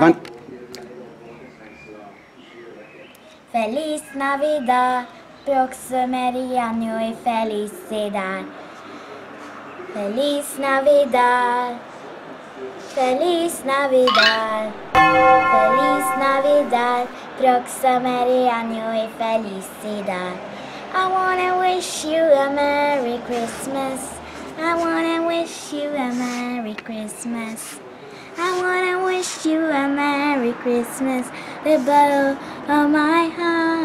One. Feliz Navidad, próximo año y felicidad. Feliz Navidad, Feliz Navidad, Feliz Navidad, próximo año y felicidad. I wanna wish you a Merry Christmas. I wanna wish you a Merry Christmas. Wish you a Merry Christmas, the bottle of my heart.